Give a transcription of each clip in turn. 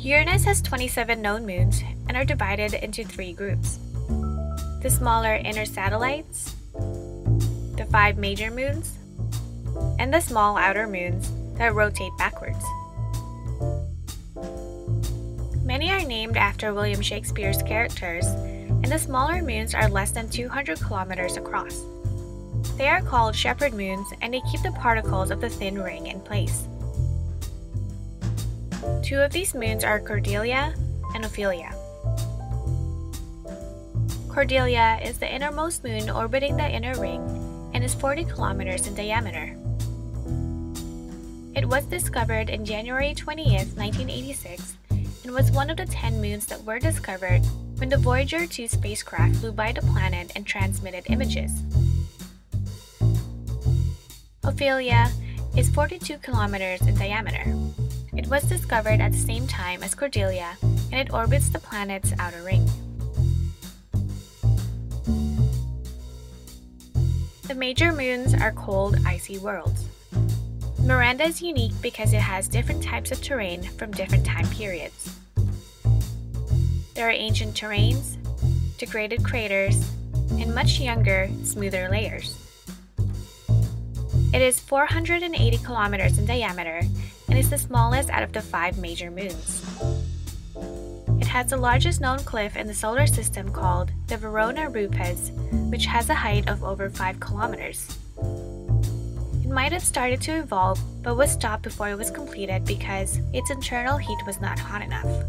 Uranus has 27 known moons and are divided into three groups. The smaller inner satellites, the five major moons, and the small outer moons that rotate backwards. Many are named after William Shakespeare's characters, and the smaller moons are less than 200 kilometers across. They are called shepherd moons and they keep the particles of the thin ring in place. Two of these moons are Cordelia and Ophelia. Cordelia is the innermost moon orbiting the inner ring and is 40 kilometers in diameter. It was discovered in January 20, 1986, and was one of the 10 moons that were discovered when the Voyager 2 spacecraft flew by the planet and transmitted images. Ophelia is 42 kilometers in diameter. It was discovered at the same time as Cordelia and it orbits the planet's outer ring. The major moons are cold, icy worlds. Miranda is unique because it has different types of terrain from different time periods. There are ancient terrains, degraded craters, and much younger, smoother layers. It is 480 kilometers in diameter and is the smallest out of the five major moons. It has the largest known cliff in the solar system called the Verona Rupes, which has a height of over 5 kilometers. It might have started to evolve, but was stopped before it was completed because its internal heat was not hot enough.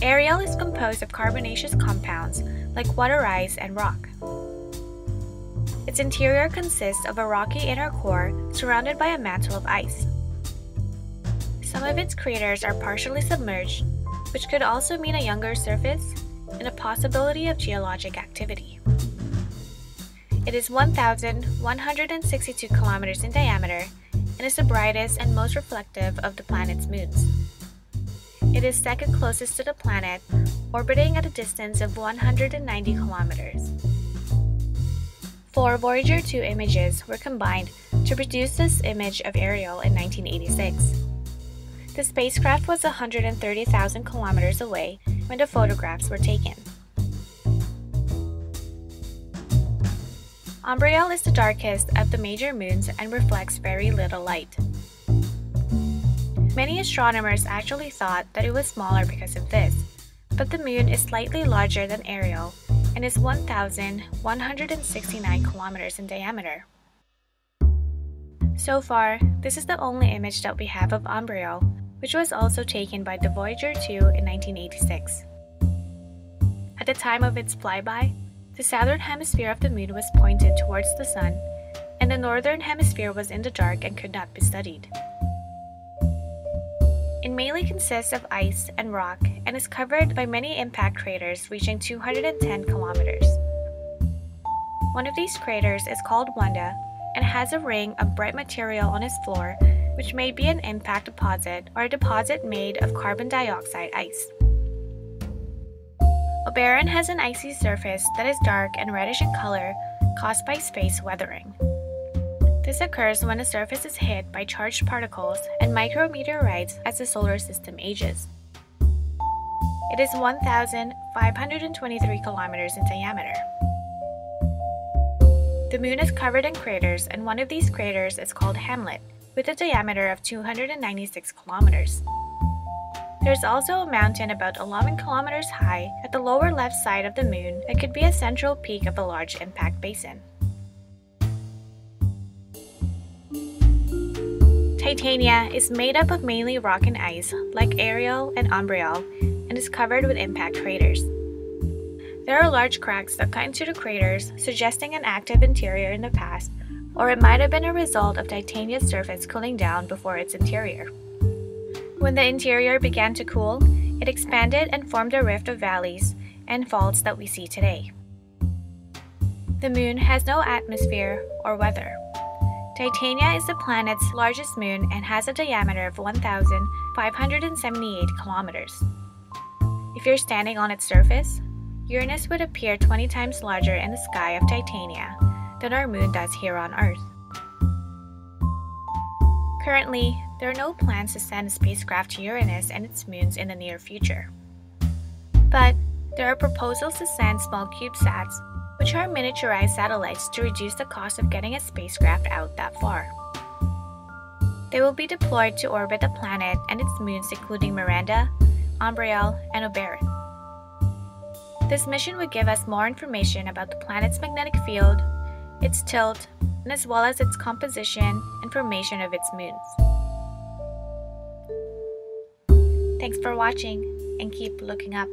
Ariel is composed of carbonaceous compounds like water ice and rock. Its interior consists of a rocky inner core surrounded by a mantle of ice. Some of its craters are partially submerged, which could also mean a younger surface and a possibility of geologic activity. It is 1,162 kilometers in diameter and is the brightest and most reflective of the planet's moons. It is second closest to the planet, orbiting at a distance of 190 kilometers. Four Voyager 2 images were combined to produce this image of Ariel in 1986. The spacecraft was 130,000 kilometers away when the photographs were taken. Umbriel is the darkest of the major moons and reflects very little light. Many astronomers actually thought that it was smaller because of this, but the moon is slightly larger than Ariel and is 1,169 kilometers in diameter. So far, this is the only image that we have of Umbriel, which was also taken by the Voyager 2 in 1986. At the time of its flyby, the southern hemisphere of the moon was pointed towards the sun, and the northern hemisphere was in the dark and could not be studied. It mainly consists of ice and rock and is covered by many impact craters reaching 210 kilometers. One of these craters is called Wunda and has a ring of bright material on its floor, which may be an impact deposit or a deposit made of carbon dioxide ice. Oberon has an icy surface that is dark and reddish in color caused by space weathering. This occurs when a surface is hit by charged particles and micrometeorites as the solar system ages. It is 1,523 kilometers in diameter. The moon is covered in craters, and one of these craters is called Hamlet, with a diameter of 296 kilometers. There's also a mountain about 11 kilometers high at the lower left side of the moon that could be a central peak of a large impact basin. Titania is made up of mainly rock and ice, like Ariel and Umbriel, and is covered with impact craters. There are large cracks that cut into the craters, suggesting an active interior in the past, or it might have been a result of Titania's surface cooling down before its interior. When the interior began to cool, it expanded and formed a rift of valleys and faults that we see today. The moon has no atmosphere or weather. Titania is the planet's largest moon and has a diameter of 1,578 kilometers. If you're standing on its surface, Uranus would appear 20 times larger in the sky of Titania than our moon does here on Earth. Currently, there are no plans to send a spacecraft to Uranus and its moons in the near future. But there are proposals to send small CubeSats, which are miniaturized satellites to reduce the cost of getting a spacecraft out that far. They will be deployed to orbit the planet and its moons including Miranda, Umbriel, and Oberon. This mission would give us more information about the planet's magnetic field, its tilt, and as well as its composition and formation of its moons. Thanks for watching and keep looking up.